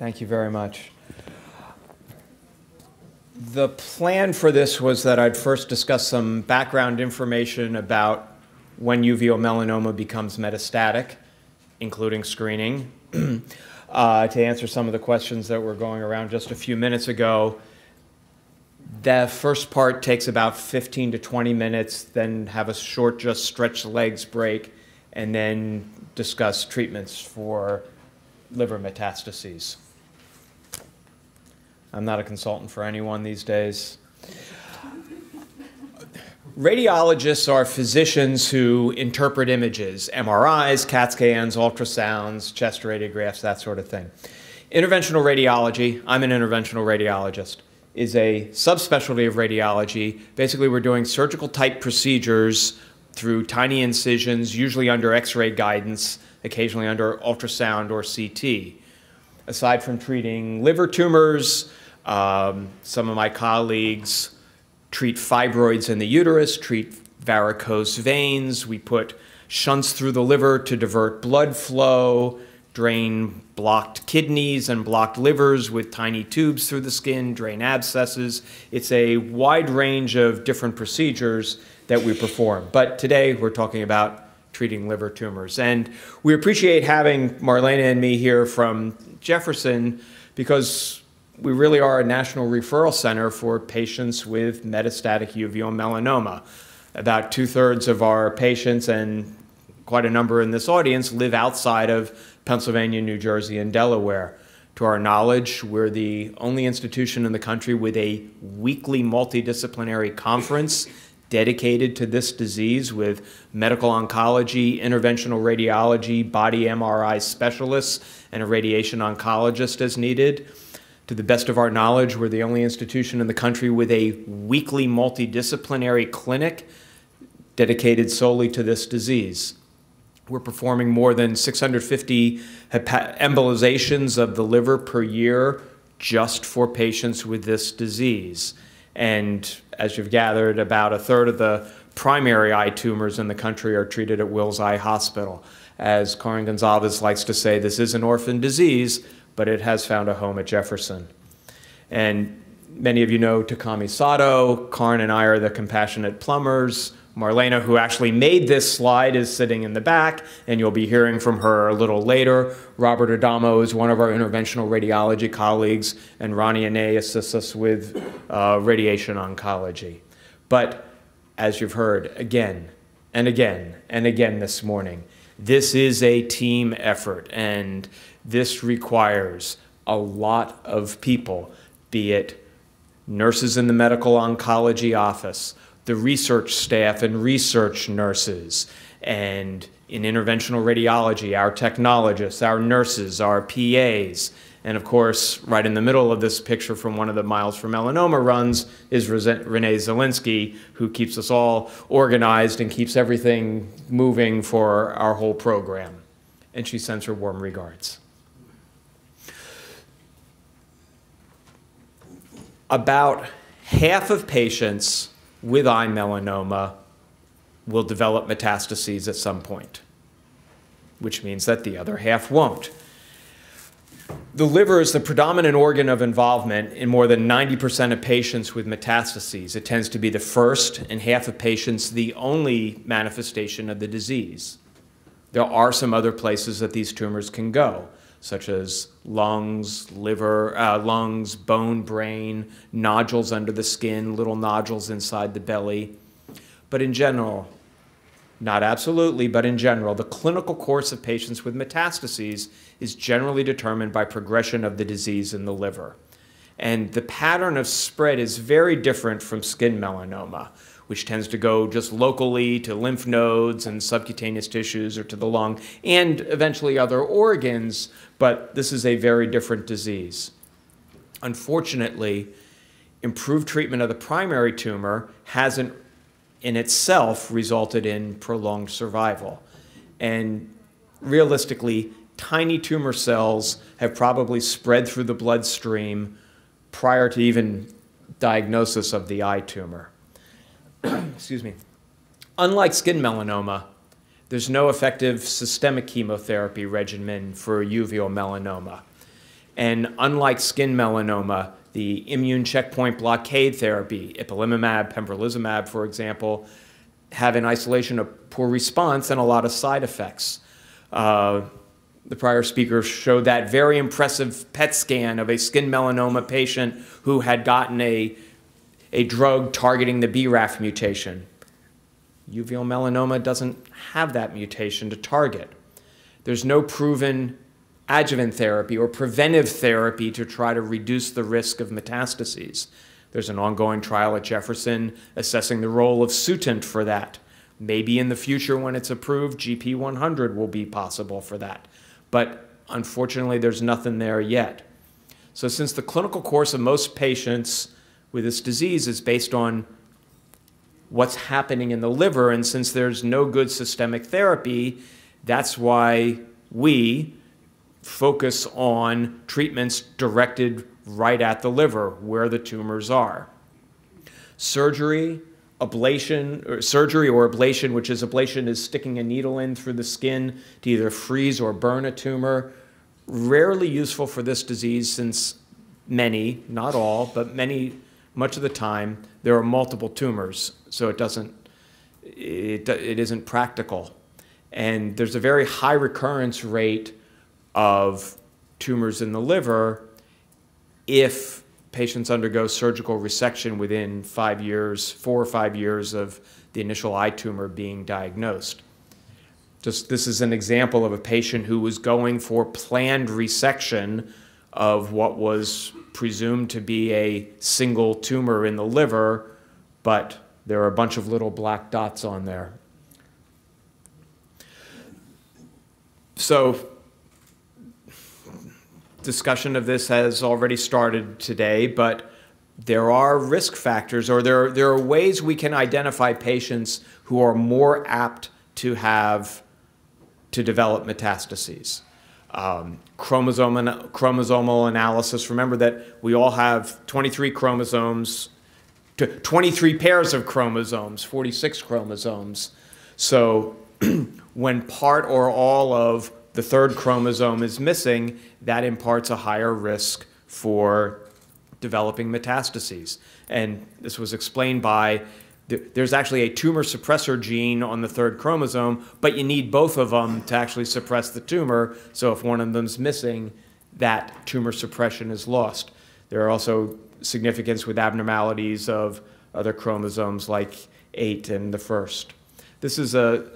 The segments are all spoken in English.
Thank you very much. The plan for this was that I'd first discuss some background information about when uveal melanoma becomes metastatic, including screening, uh, to answer some of the questions that were going around just a few minutes ago. The first part takes about 15 to 20 minutes, then have a short, just stretch legs break, and then discuss treatments for liver metastases. I'm not a consultant for anyone these days. Radiologists are physicians who interpret images, MRIs, CAT scans, ultrasounds, chest radiographs, that sort of thing. Interventional radiology, I'm an interventional radiologist, is a subspecialty of radiology. Basically, we're doing surgical type procedures through tiny incisions, usually under x ray guidance, occasionally under ultrasound or CT. Aside from treating liver tumors, um, some of my colleagues treat fibroids in the uterus, treat varicose veins. We put shunts through the liver to divert blood flow, drain blocked kidneys and blocked livers with tiny tubes through the skin, drain abscesses. It's a wide range of different procedures that we perform. But today we're talking about treating liver tumors. And we appreciate having Marlana and me here from Jefferson because we really are a national referral center for patients with metastatic uveal melanoma. About two thirds of our patients and quite a number in this audience live outside of Pennsylvania, New Jersey, and Delaware. To our knowledge, we're the only institution in the country with a weekly multidisciplinary conference dedicated to this disease with medical oncology, interventional radiology, body MRI specialists, and a radiation oncologist as needed. To the best of our knowledge, we're the only institution in the country with a weekly multidisciplinary clinic dedicated solely to this disease. We're performing more than 650 embolizations of the liver per year just for patients with this disease. And as you've gathered, about a third of the primary eye tumors in the country are treated at Wills Eye Hospital. As Carin Gonsalves likes to say, this is an orphan disease, but it has found a home at Jefferson. And many of you know Takami Sato. Carin and I are the compassionate plumbers. Marlana, who actually made this slide, is sitting in the back, and you'll be hearing from her a little later. Robert Adamo is one of our interventional radiology colleagues, and Ronnie Ane assists us with uh, radiation oncology. But as you've heard again and again and again this morning, this is a team effort, and this requires a lot of people, be it nurses in the medical oncology office, the research staff and research nurses, and in interventional radiology, our technologists, our nurses, our PAs, and of course, right in the middle of this picture from one of the Miles for Melanoma runs is Renee Zelinsky, who keeps us all organized and keeps everything moving for our whole program. And she sends her warm regards. About half of patients with eye melanoma will develop metastases at some point, which means that the other half won't. The liver is the predominant organ of involvement in more than 90% of patients with metastases. It tends to be the first, and half of patients the only manifestation of the disease. There are some other places that these tumors can go such as lungs, liver, uh, lungs, bone, brain, nodules under the skin, little nodules inside the belly. But in general, not absolutely, but in general, the clinical course of patients with metastases is generally determined by progression of the disease in the liver. And the pattern of spread is very different from skin melanoma which tends to go just locally to lymph nodes and subcutaneous tissues or to the lung and eventually other organs, but this is a very different disease. Unfortunately, improved treatment of the primary tumor hasn't in itself resulted in prolonged survival. And realistically, tiny tumor cells have probably spread through the bloodstream prior to even diagnosis of the eye tumor. excuse me, unlike skin melanoma, there's no effective systemic chemotherapy regimen for uveal melanoma. And unlike skin melanoma, the immune checkpoint blockade therapy, ipilimumab, pembrolizumab, for example, have in isolation a poor response and a lot of side effects. Uh, the prior speaker showed that very impressive PET scan of a skin melanoma patient who had gotten a, a drug targeting the BRAF mutation. Uveal melanoma doesn't have that mutation to target. There's no proven adjuvant therapy or preventive therapy to try to reduce the risk of metastases. There's an ongoing trial at Jefferson assessing the role of Sutent for that. Maybe in the future, when it's approved, GP100 will be possible for that. But unfortunately, there's nothing there yet. So, since the clinical course of most patients with this disease is based on what's happening in the liver, and since there's no good systemic therapy, that's why we focus on treatments directed right at the liver where the tumors are. Surgery, ablation, or surgery or ablation, which is ablation is sticking a needle in through the skin to either freeze or burn a tumor, rarely useful for this disease since many, not all, but many, much of the time, there are multiple tumors, so it doesn't, it, it isn't practical. And there's a very high recurrence rate of tumors in the liver if patients undergo surgical resection within five years, four or five years of the initial eye tumor being diagnosed. Just this is an example of a patient who was going for planned resection of what was presumed to be a single tumor in the liver, but there are a bunch of little black dots on there. So discussion of this has already started today, but there are risk factors or there, there are ways we can identify patients who are more apt to have to develop metastases. Um, chromosomal analysis. Remember that we all have 23 chromosomes, 23 pairs of chromosomes, 46 chromosomes. So when part or all of the third chromosome is missing, that imparts a higher risk for developing metastases. And this was explained by there's actually a tumor suppressor gene on the third chromosome, but you need both of them to actually suppress the tumor. So if one of them's missing, that tumor suppression is lost. There are also significance with abnormalities of other chromosomes like 8 and the first. This is a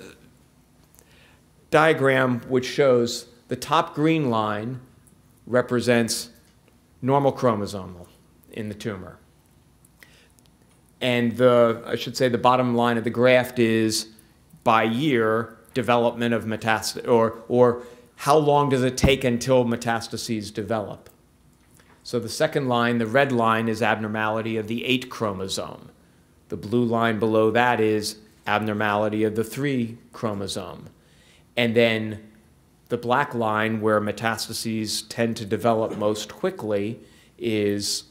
diagram which shows the top green line represents normal chromosomal in the tumor. And the, I should say, the bottom line of the graph is by year development of metastasis, or, or how long does it take until metastases develop? So the second line, the red line, is abnormality of the 8 chromosome. The blue line below that is abnormality of the 3 chromosome. And then the black line, where metastases tend to develop most quickly, is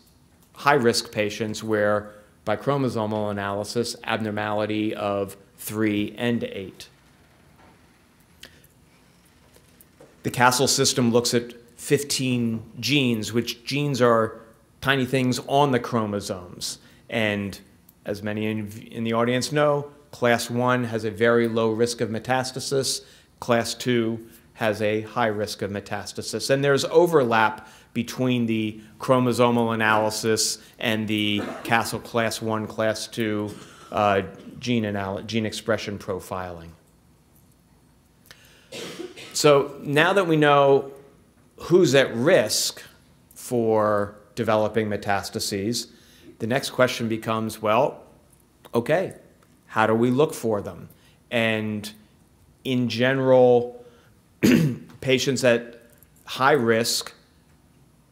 high risk patients where, by chromosomal analysis, abnormality of 3 and 8. The Castle system looks at 15 genes, which genes are tiny things on the chromosomes. And as many in, the audience know, class 1 has a very low risk of metastasis class 2 has a high risk of metastasis. And there's overlap between the chromosomal analysis and the Castle class 1, class 2 uh, gene, gene expression profiling. So now that we know who's at risk for developing metastases, the next question becomes well, okay, how do we look for them? And in general, patients at high risk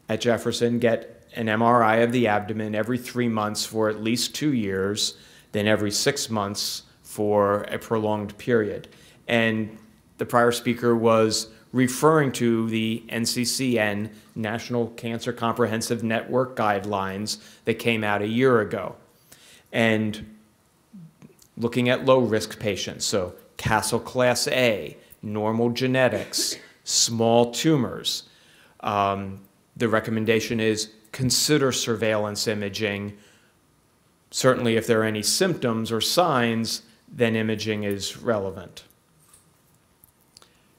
at Jefferson get an MRI of the abdomen every three months for at least two years, then every six months for a prolonged period. And the prior speaker was referring to the NCCN, National Cancer Comprehensive Network guidelines that came out a year ago. And looking at low risk patients, so Castle Class A, normal genetics, small tumors. Um, the recommendation is consider surveillance imaging. Certainly, if there are any symptoms or signs, then imaging is relevant.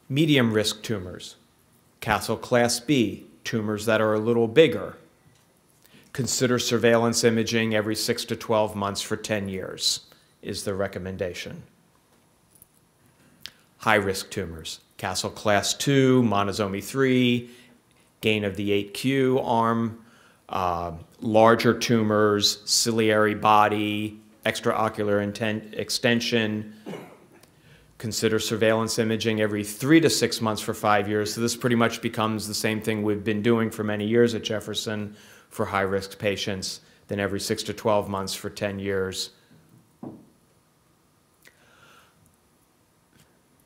Medium risk tumors, Castle Class B, tumors that are a little bigger. Consider surveillance imaging every 6 to 12 months for 10 years, is the recommendation. High risk tumors, Castle Class 2, monosomy 3, gain of the 8q arm, uh, larger tumors, ciliary body, extraocular intent, extension. Consider surveillance imaging every three to six months for five years. So this pretty much becomes the same thing we've been doing for many years at Jefferson for high risk patients, then every six to 12 months for 10 years.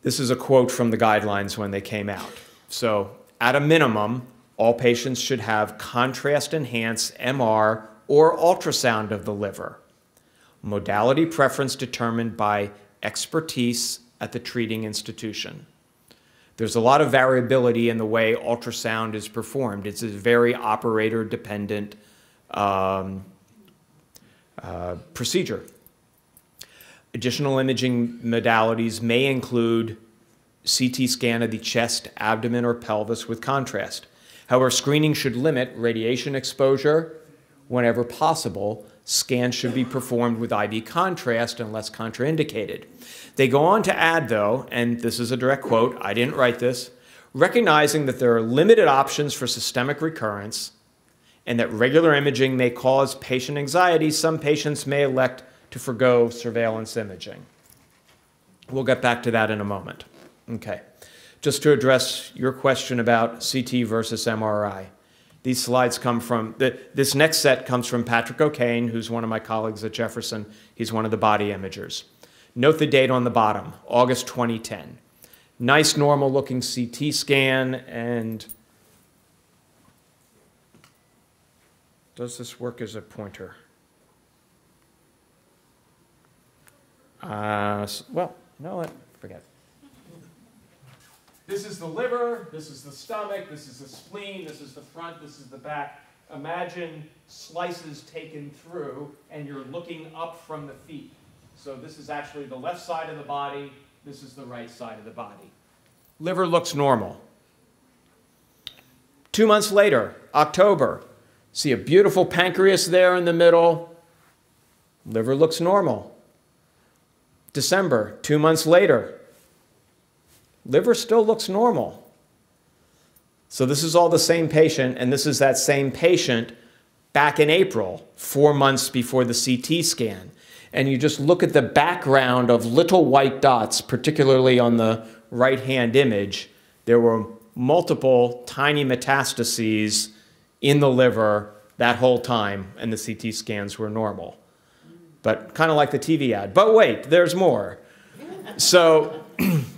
This is a quote from the guidelines when they came out. So, at a minimum, all patients should have contrast enhanced MR or ultrasound of the liver. Modality preference determined by expertise at the treating institution. There's a lot of variability in the way ultrasound is performed. It's a very operator dependent um, uh, procedure. Additional imaging modalities may include CT scan of the chest, abdomen, or pelvis with contrast. However, screening should limit radiation exposure whenever possible. Scans should be performed with IV contrast unless contraindicated. They go on to add, though, and this is a direct quote, I didn't write this, recognizing that there are limited options for systemic recurrence and that regular imaging may cause patient anxiety, some patients may elect to forego surveillance imaging. We'll get back to that in a moment. Okay just to address your question about CT versus MRI. These slides come from, the, this next set comes from Patrick O'Kane, who's one of my colleagues at Jefferson. He's one of the body imagers. Note the date on the bottom, August 2010. Nice normal looking CT scan and does this work as a pointer? Uh, well, no, forget. This is the liver, this is the stomach, this is the spleen, this is the front, this is the back. Imagine slices taken through and you're looking up from the feet. So this is actually the left side of the body, this is the right side of the body. Liver looks normal. Two months later, October, see a beautiful pancreas there in the middle. Liver looks normal. December, two months later, liver still looks normal. So this is all the same patient, and this is that same patient back in April, four months before the CT scan. And you just look at the background of little white dots, particularly on the right hand image. There were multiple tiny metastases in the liver that whole time, and the CT scans were normal. But kind of like the TV ad. But wait, there's more. So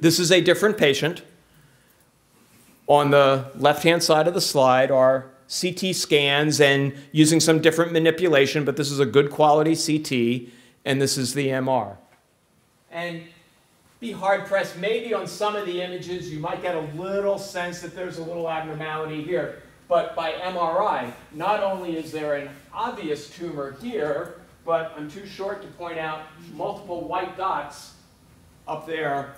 This is a different patient. On the left-hand side of the slide are CT scans and using some different manipulation, but this is a good quality CT, and this is the MR. And be hard pressed, maybe on some of the images you might get a little sense that there's a little abnormality here. But by MRI, not only is there an obvious tumor here, but I'm too short to point out multiple white dots up there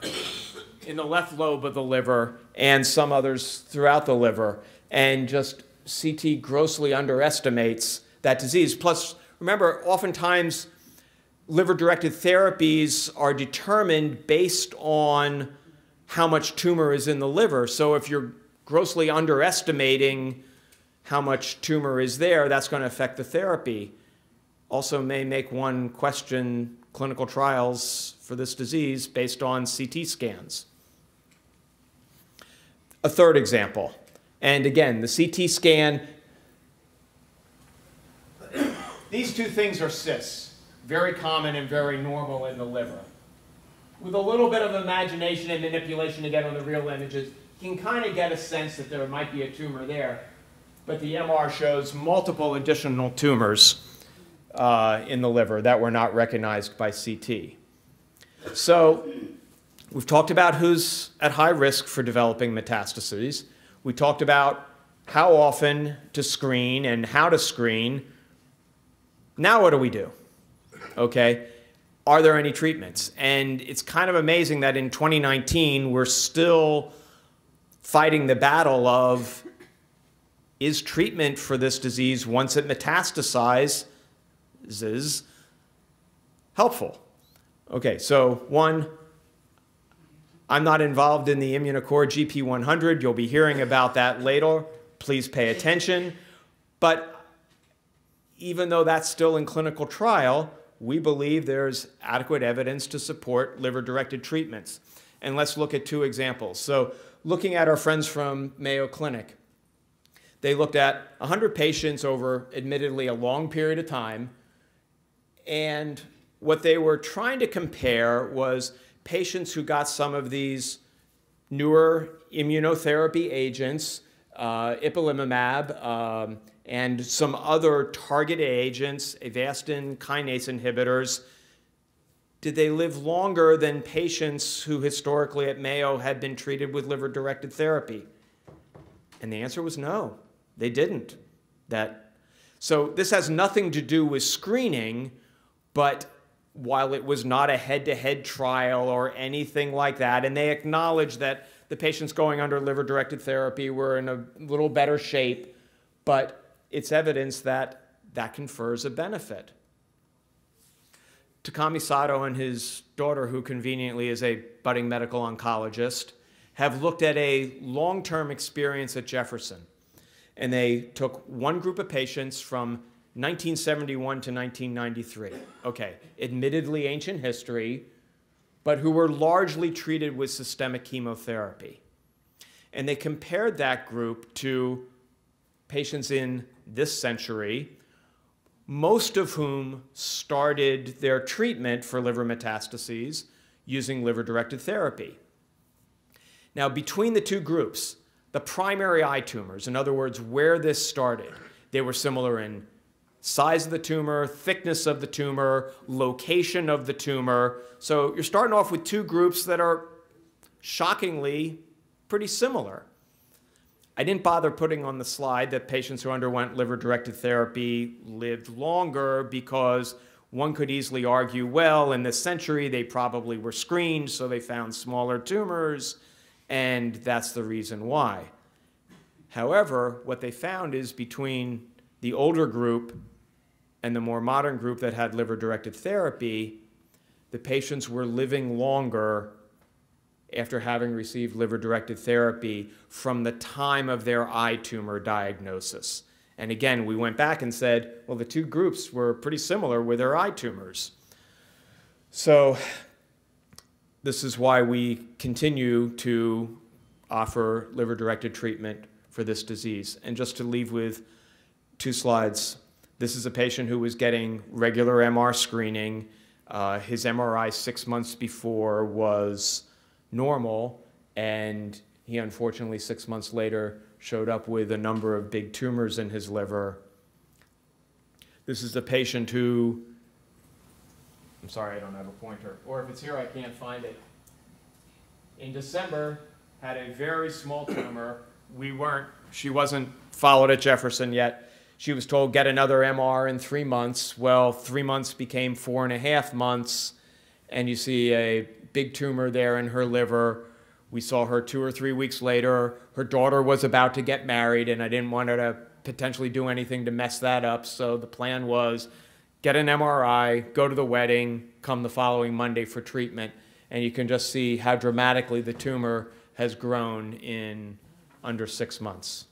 in the left lobe of the liver and some others throughout the liver. And just CT grossly underestimates that disease. Plus, remember, oftentimes liver directed therapies are determined based on how much tumor is in the liver. So if you're grossly underestimating how much tumor is there, that's going to affect the therapy. Also, may make one question clinical trials for this disease based on CT scans. A third example, and again, the CT scan, these two things are cysts, very common and very normal in the liver. With a little bit of imagination and manipulation to get on the real images, you can kind of get a sense that there might be a tumor there. But the MR shows multiple additional tumors uh, in the liver that were not recognized by CT. So we've talked about who's at high risk for developing metastases. We talked about how often to screen and how to screen. Now, what do we do? Okay. Are there any treatments? And it's kind of amazing that in 2019, we're still fighting the battle of is treatment for this disease once it metastasizes helpful? Okay, so one, I'm not involved in the Immunocore GP100. You'll be hearing about that later. Please pay attention. But even though that's still in clinical trial, we believe there's adequate evidence to support liver-directed treatments. And let's look at two examples. So looking at our friends from Mayo Clinic, they looked at 100 patients over admittedly a long period of time. And what they were trying to compare was patients who got some of these newer immunotherapy agents, uh, ipilimumab, um, and some other targeted agents, Avastin kinase inhibitors, did they live longer than patients who historically at Mayo had been treated with liver directed therapy? And the answer was no, they didn't. That, so this has nothing to do with screening, but while it was not a head to head trial or anything like that, and they acknowledged that the patients going under liver directed therapy were in a little better shape, but it's evidence that that confers a benefit. Takami Sato and his daughter, who conveniently is a budding medical oncologist, have looked at a long term experience at Jefferson. And they took one group of patients from 1971 to 1993. Okay, admittedly ancient history, but who were largely treated with systemic chemotherapy. And they compared that group to patients in this century, most of whom started their treatment for liver metastases using liver directed therapy. Now, between the two groups, the primary eye tumors, in other words, where this started, they were similar in size of the tumor, thickness of the tumor, location of the tumor. So you're starting off with two groups that are shockingly pretty similar. I didn't bother putting on the slide that patients who underwent liver directed therapy lived longer because one could easily argue, well, in this century they probably were screened, so they found smaller tumors, and that's the reason why. However, what they found is between the older group and the more modern group that had liver directed therapy, the patients were living longer after having received liver directed therapy from the time of their eye tumor diagnosis. And again, we went back and said, well, the two groups were pretty similar with their eye tumors. So, this is why we continue to offer liver directed treatment for this disease. And just to leave with two slides, this is a patient who was getting regular MR screening. Uh, his MRI six months before was normal, and he unfortunately, six months later, showed up with a number of big tumors in his liver. This is a patient who, I'm sorry, I don't have a pointer, or if it's here, I can't find it. In December, had a very small tumor. We weren't, she wasn't followed at Jefferson yet. She was told, get another MR in three months. Well, three months became four and a half months, and you see a big tumor there in her liver. We saw her two or three weeks later. Her daughter was about to get married, and I didn't want her to potentially do anything to mess that up. So the plan was get an MRI, go to the wedding, come the following Monday for treatment. And you can just see how dramatically the tumor has grown in under six months.